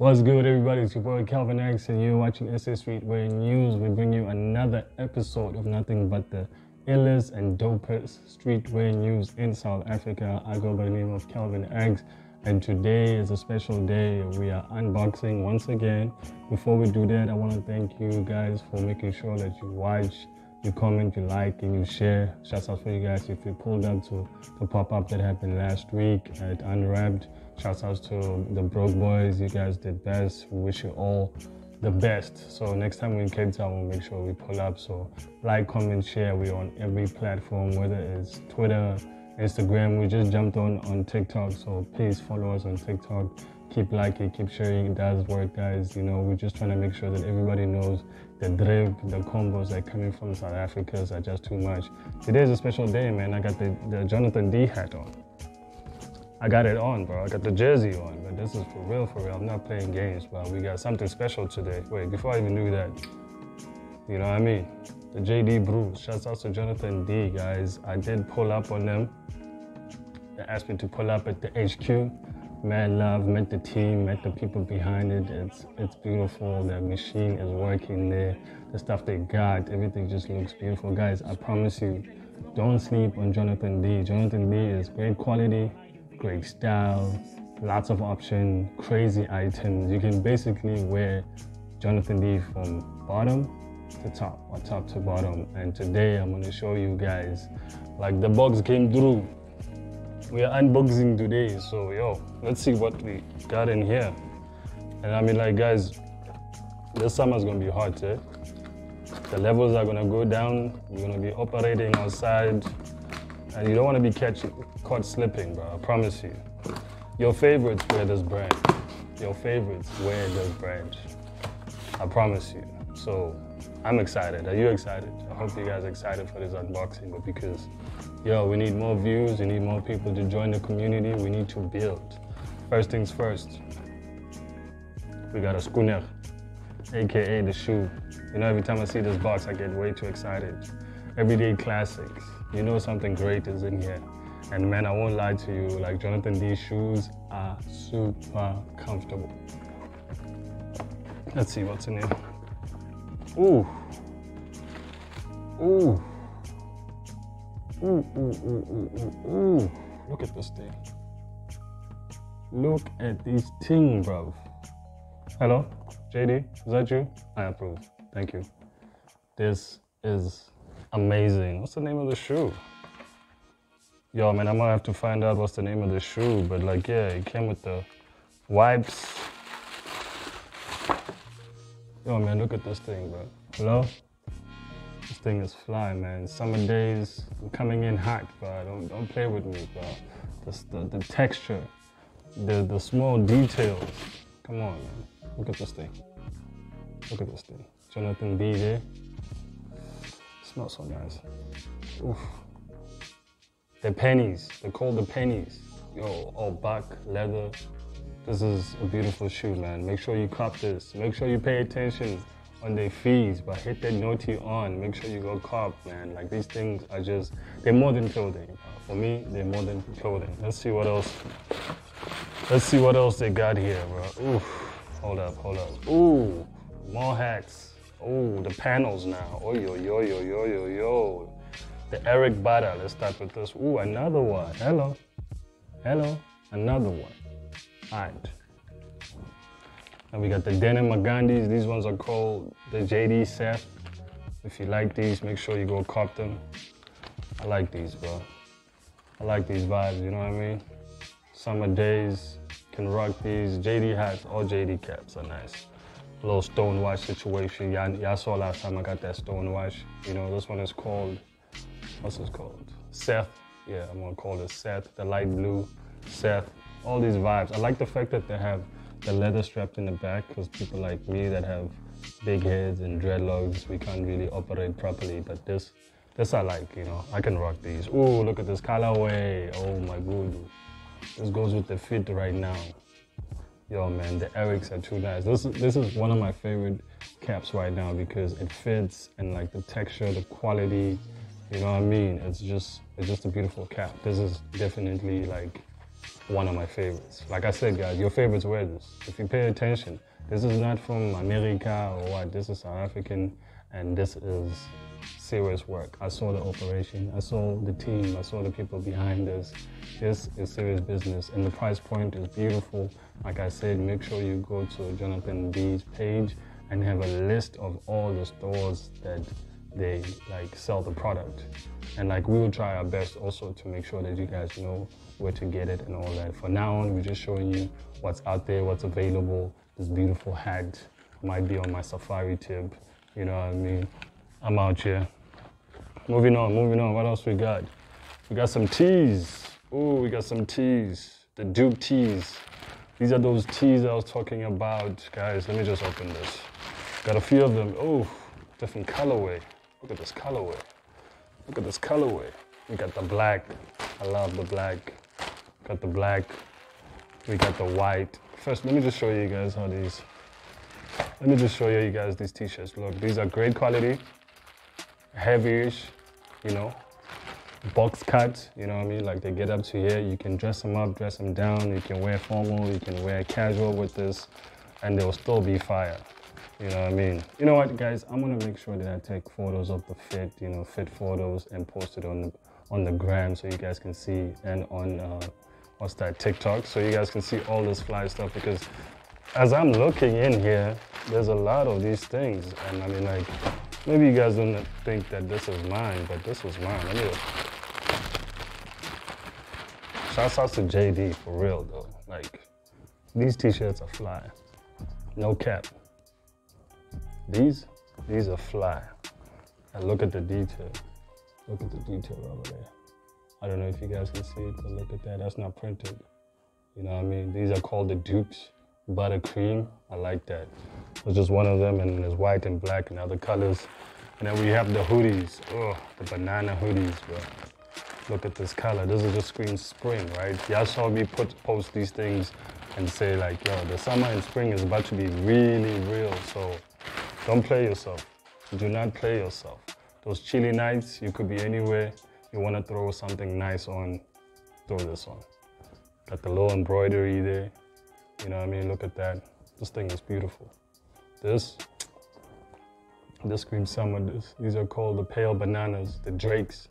What's good, everybody? It's your boy Calvin X, and you're watching SA Streetwear News. We bring you another episode of nothing but the illest and dopest streetwear news in South Africa. I go by the name of Calvin X, and today is a special day. We are unboxing once again. Before we do that, I want to thank you guys for making sure that you watch, you comment, you like, and you share. Shouts out for you guys if you pulled up to the pop up that happened last week at Unwrapped. Shouts out to the Broke Boys. You guys did best. We wish you all the best. So next time we're in Cape Town, we'll make sure we pull up. So like, comment, share. We're on every platform, whether it's Twitter, Instagram. We just jumped on on TikTok. So please follow us on TikTok. Keep liking, keep sharing. It does work, guys. You know, we're just trying to make sure that everybody knows the drip, the combos that coming from South Africa are just too much. Today is a special day, man. I got the, the Jonathan D hat on. I got it on, bro. I got the jersey on, but this is for real, for real. I'm not playing games, bro. We got something special today. Wait, before I even knew that, you know what I mean? The JD Bruce. Shouts out to Jonathan D, guys. I did pull up on them. They asked me to pull up at the HQ. Mad love, met the team, met the people behind it. It's it's beautiful. The machine is working there. The stuff they got, everything just looks beautiful. Guys, I promise you, don't sleep on Jonathan D. Jonathan D is great quality great style, lots of options, crazy items. You can basically wear Jonathan D from bottom to top or top to bottom. And today I'm gonna show you guys, like the box came through. We are unboxing today, so yo, let's see what we got in here. And I mean like guys, this summer's gonna be hot, eh? The levels are gonna go down. We're gonna be operating outside and you don't want to be catch, caught slipping, bro. I promise you. Your favorites wear this brand. Your favorites wear this brand. I promise you. So I'm excited. Are you excited? I hope you guys are excited for this unboxing, but because, yo, we need more views. We need more people to join the community. We need to build. First things first. We got a schooner, aka the shoe. You know, every time I see this box, I get way too excited. Everyday classics you know something great is in here. And man, I won't lie to you, like Jonathan, these shoes are super comfortable. Let's see what's in here. Ooh. Ooh. Ooh, ooh, ooh, ooh, ooh. Look at this thing. Look at this thing, bro. Hello, JD, is that you? I approve. Thank you. This is amazing. What's the name of the shoe? Yo, man, I'm gonna have to find out what's the name of the shoe. But like, yeah, it came with the wipes. Yo, man, look at this thing, bro. Hello? This thing is fly, man. Summer days, I'm coming in hot, bro. Don't don't play with me, bro. The, the, the texture, the the small details. Come on, man. Look at this thing. Look at this thing. Jonathan D there. Smells so nice. Oof. The pennies, they're called the pennies. Yo, oh, all back, leather. This is a beautiful shoe, man. Make sure you cop this. Make sure you pay attention on their fees, but hit that naughty on. Make sure you go cop, man. Like these things are just, they're more than clothing. For me, they're more than clothing. Let's see what else. Let's see what else they got here, bro. Oof. Hold up, hold up. Ooh, more hats. Ooh, the panels now. Oh, yo, yo, yo, yo, yo, yo. The Eric Bada. Let's start with this. Ooh, another one. Hello. Hello. Another one. All right. And we got the Denim Magandis. These ones are called the JD Seth. If you like these, make sure you go cop them. I like these, bro. I like these vibes, you know what I mean? Summer days, can rock these. JD hats, all JD caps are nice A little stonewash situation. Y'all, saw last time I got that stonewash. You know, this one is called, what's this called? Seth. Yeah, I'm gonna call it Seth, the light blue, Seth. All these vibes. I like the fact that they have the leather strapped in the back because people like me that have big heads and dreadlocks, we can't really operate properly. But this, this I like, you know. I can rock these. Ooh, look at this colorway. Oh my god. This goes with the fit right now. Yo, man, the Erics are too nice. This this is one of my favorite caps right now because it fits and like the texture, the quality, you know what I mean? It's just it's just a beautiful cap. This is definitely like one of my favorites. Like I said, guys, your favorites wear this. If you pay attention, this is not from America or what. This is South African, and this is serious work. I saw the operation, I saw the team, I saw the people behind this. This is serious business, and the price point is beautiful. Like I said, make sure you go to Jonathan D's page and have a list of all the stores that they like sell the product. And like we will try our best also to make sure that you guys know where to get it and all that. For now on, we're just showing you what's out there, what's available. This beautiful hat might be on my safari tip. You know what I mean? I'm out here. Moving on, moving on. What else we got? We got some teas. Oh, we got some teas. The Duke teas. These are those teas I was talking about. Guys, let me just open this. Got a few of them. Oh, different colorway. Look at this colorway. Look at this colorway. We got the black. I love the black. Got the black. We got the white. First, let me just show you guys how these. Let me just show you guys these t-shirts. Look, these are great quality, heavyish, you know, box cut. You know what I mean? Like they get up to here. You can dress them up, dress them down. You can wear formal. You can wear casual with this, and they'll still be fire. You know what I mean? You know what, guys? I'm gonna make sure that I take photos of the fit, you know, fit photos, and post it on the on the gram so you guys can see, and on uh, what's that TikTok, so you guys can see all this fly stuff. Because as I'm looking in here, there's a lot of these things, and I mean, like, maybe you guys don't think that this is mine, but this was mine. Let me. Shouts out to JD for real though. Like, these t-shirts are fly. No cap. These, these are fly. And look at the detail. Look at the detail over there. I don't know if you guys can see it, but look at that. That's not printed. You know what I mean? These are called the Dukes Buttercream. I like that. It's just one of them, and there's white and black and other colors. And then we have the hoodies. Oh, the banana hoodies, bro. Look at this color. This is just screen spring, right? Y'all saw me put post these things and say like, yo, the summer and spring is about to be really real. So don't play yourself. Do not play yourself. Those chilly nights, you could be anywhere. You want to throw something nice on, throw this on. Got the little embroidery there. You know what I mean? Look at that. This thing is beautiful. This, this screams summer. This, these are called the Pale Bananas, the Drakes.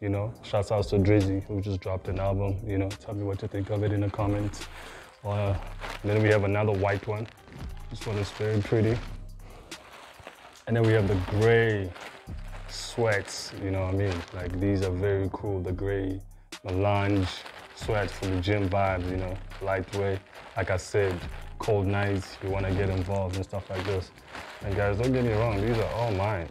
You know, shouts out to Drizzy, who just dropped an album. You know, tell me what you think of it in the comments. Uh, then we have another white one. This one is very pretty. And then we have the gray sweats, you know what I mean? Like these are very cool, the gray melange sweats for the gym vibes, you know, lightweight. Like I said, cold nights, you wanna get involved and stuff like this. And guys, don't get me wrong, these are all mine,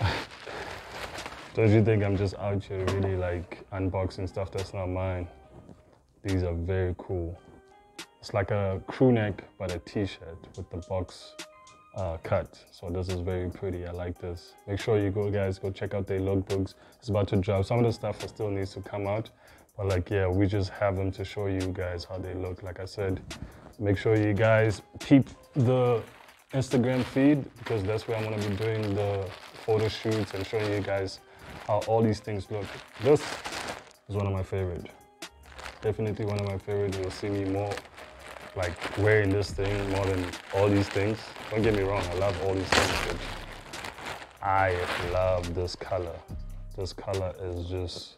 don't you think I'm just out here really like unboxing stuff that's not mine? These are very cool. It's like a crew neck, but a t-shirt with the box uh, cut. So this is very pretty. I like this. Make sure you go, guys, go check out their lookbooks. It's about to drop. Some of the stuff still needs to come out. But like, yeah, we just have them to show you guys how they look. Like I said, make sure you guys peep the Instagram feed because that's where I'm gonna be doing the photo shoots and showing you guys how all these things look. This is one of my favorite. Definitely one of my favorite. You'll see me more like wearing this thing more than all these things. Don't get me wrong, I love all these things, but I love this color. This color is just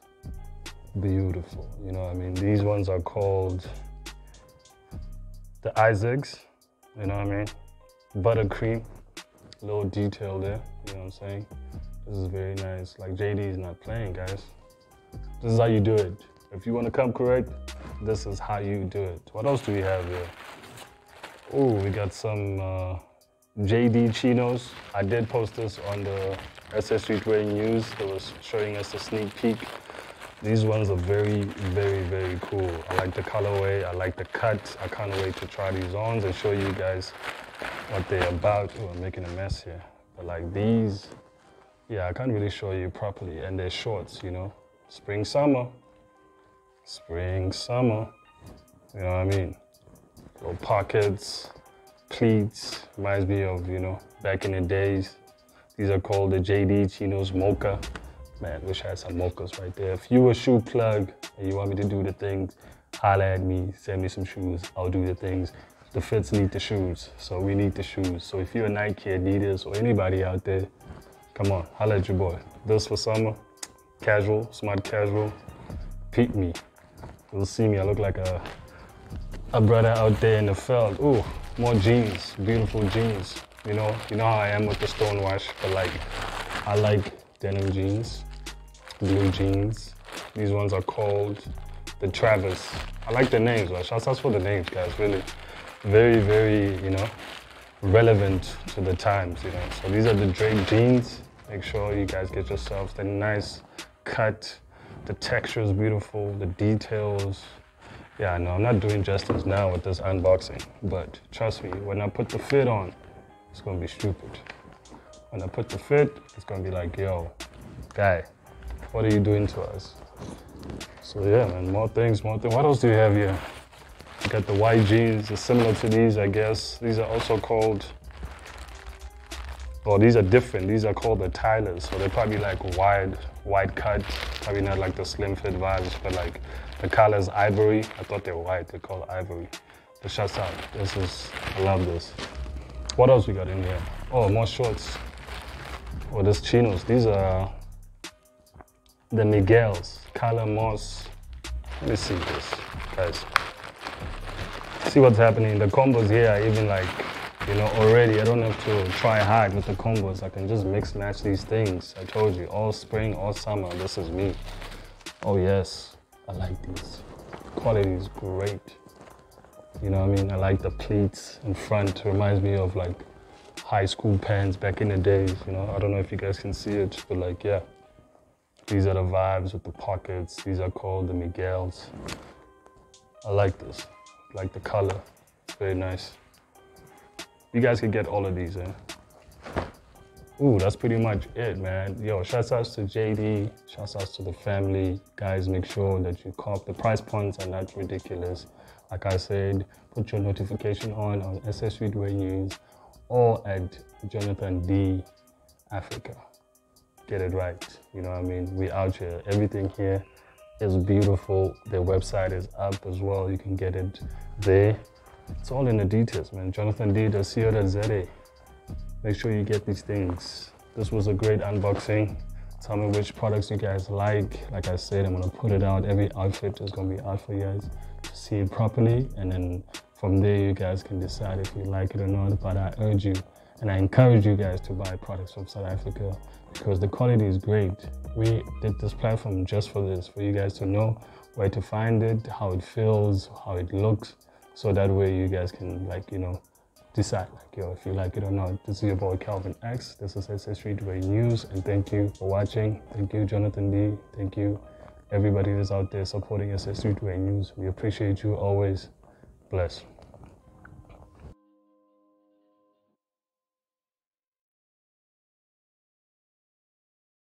beautiful. You know what I mean? These ones are called the Isaacs. You know what I mean? Buttercream. Little detail there. You know what I'm saying? This is very nice. Like JD is not playing, guys. This is how you do it. If you want to come correct, this is how you do it. What else do we have here? Oh, we got some uh, JD chinos. I did post this on the SA Streetwear News. It was showing us a sneak peek. These ones are very, very, very cool. I like the colorway. I like the cut. I can't wait to try these on and show you guys what they're about. Oh, I'm making a mess here. But like these, yeah, I can't really show you properly. And they're shorts, you know. Spring, summer spring, summer. You know what I mean? Little pockets, pleats, reminds me of, you know, back in the days. These are called the JD Chinos Mocha. Man, wish I had some mochas right there. If you a shoe plug and you want me to do the things, holla at me, send me some shoes. I'll do the things. The fits need the shoes, so we need the shoes. So if you're a Nike, Adidas, or anybody out there, come on, holla at your boy. This for summer, casual, smart casual. Peep me. You'll see me. I look like a a brother out there in the field. Ooh, more jeans, beautiful jeans. You know, you know how I am with the stonewash, but like, I like denim jeans, blue jeans. These ones are called the Travis. I like the names, but shouts out for the names, guys. Really, very, very, you know, relevant to the times. You know, so these are the Drake jeans. Make sure you guys get yourselves the nice cut. The texture is beautiful. The details. Yeah, no, I'm not doing justice now with this unboxing, but trust me, when I put the fit on, it's gonna be stupid. When I put the fit, it's gonna be like, yo, guy, what are you doing to us? So yeah, man, more things, more things. What else do you have here? You got the white jeans, they're similar to these, I guess. These are also called, well, these are different. These are called the Tylers. So they're probably like wide, wide cut. Probably not like the slim fit vibes, but like the color is ivory. I thought they were white, they're called ivory. The shuts out. This is, I love this. What else we got in here? Oh, more shorts. Oh, there's chinos. These are the Miguels. Carla Moss. Let me see this, guys. See what's happening. The combos here are even like, you know, already I don't have to try hard with the combos. I can just mix match these things. I told you, all spring, all summer, this is me. Oh yes, I like these. Quality is great. You know what I mean? I like the pleats in front. Reminds me of like high school pants back in the days, you know? I don't know if you guys can see it, but like, yeah. These are the vibes with the pockets. These are called the Miguels. I like this. I like the color. It's very nice. You guys can get all of these, eh? Ooh, that's pretty much it, man. Yo, shouts outs to JD. Shouts outs to the family. Guys, make sure that you cop. The price points are not ridiculous. Like I said, put your notification on on SA Streetwear News or at Jonathan D Africa get it right. You know what I mean? We out here. Everything here is beautiful. Their website is up as well. You can get it there. It's all in the details, man. Jonathan D, CEO.za. Make sure you get these things. This was a great unboxing. Tell me which products you guys like. Like I said, I'm gonna put it out. Every outfit is gonna be out for you guys to see it properly. And then from there, you guys can decide if you like it or not. But I urge you and I encourage you guys to buy products from South Africa because the quality is great. We did this platform just for this, for you guys to know where to find it, how it feels, how it looks, so that way you guys can like, you know, decide like, yo, if you like it or not. This is your boy Calvin X. This is SA Streetwear News, and thank you for watching. Thank you, Jonathan D. Thank you, everybody that's out there supporting SA Streetwear News. We appreciate you always. Bless.